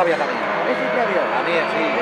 Pravia también.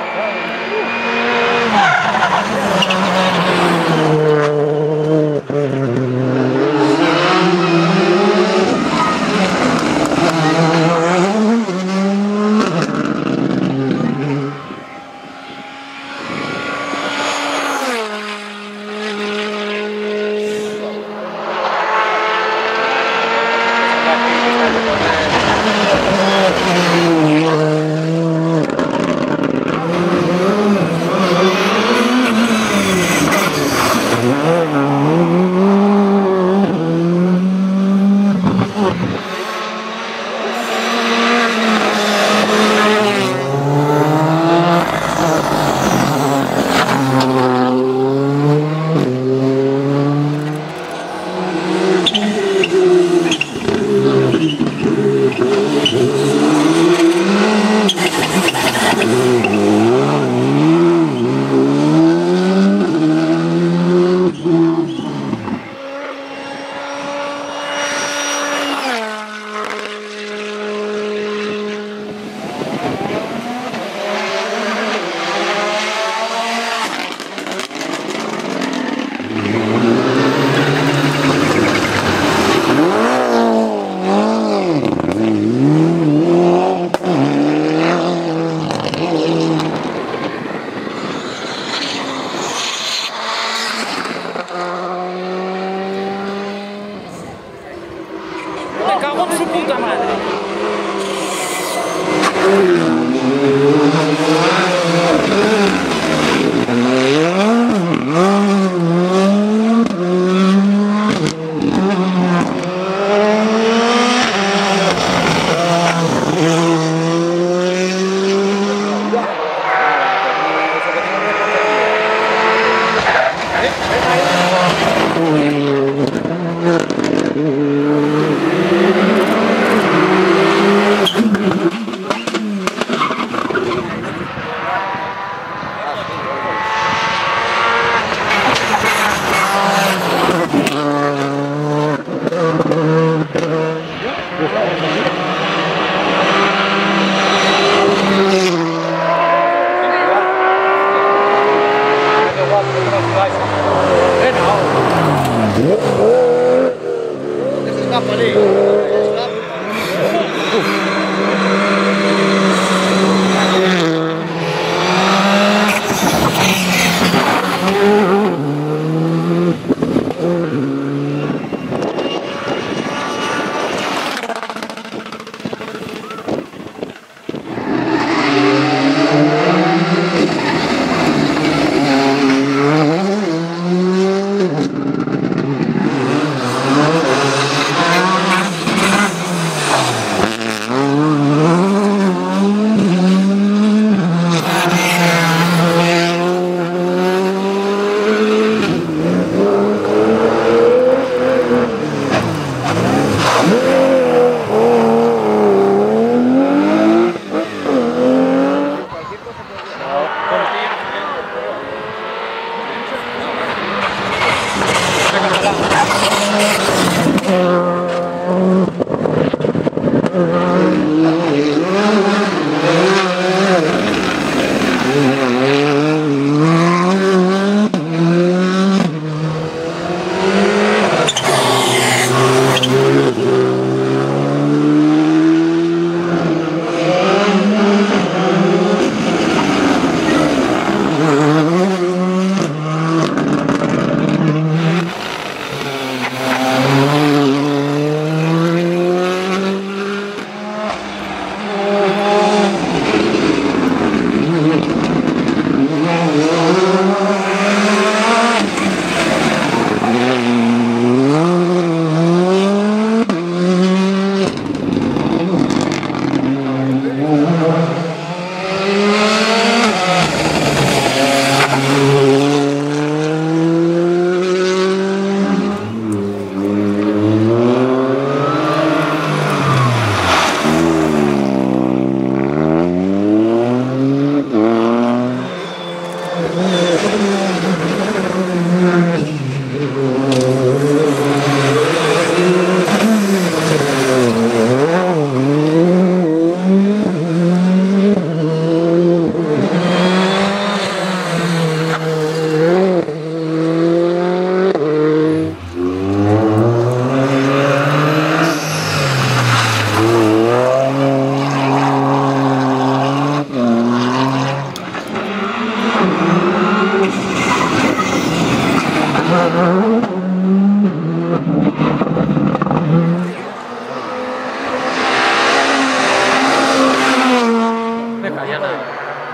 En su puta madre. Thank.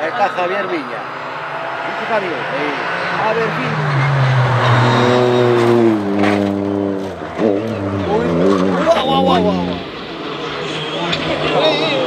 Está Javier Villa. ¿Y Javier? A ver, Villa. Uy, uy.